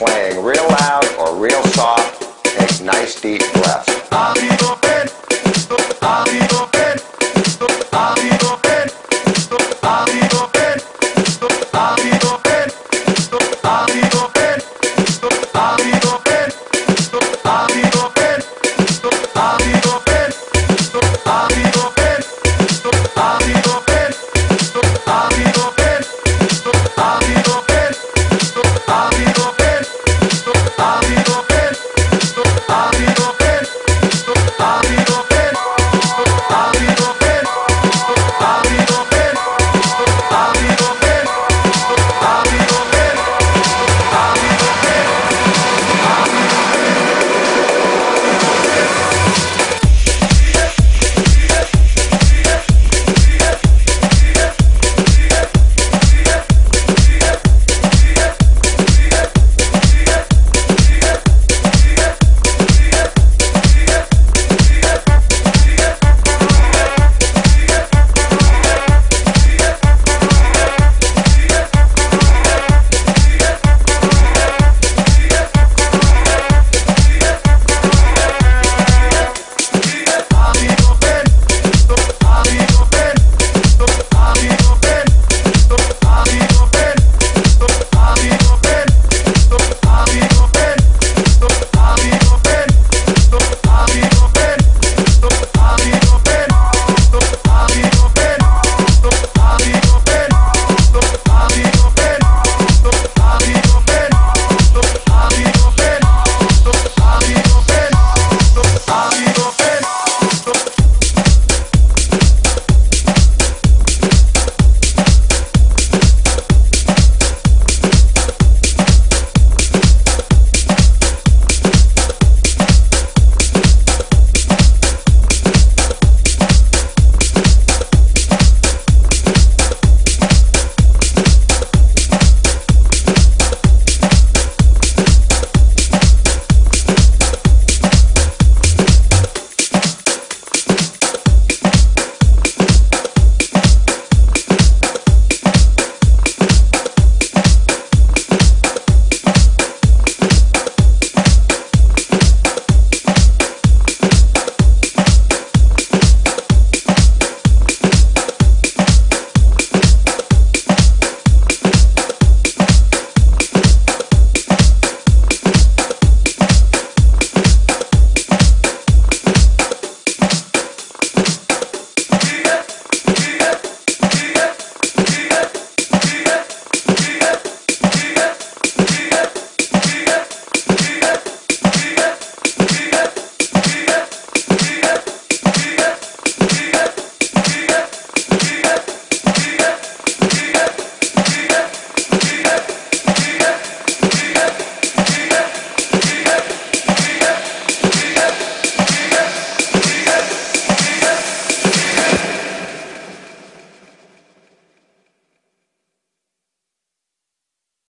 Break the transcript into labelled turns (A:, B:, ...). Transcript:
A: playing real loud or real soft. Take nice deep breaths.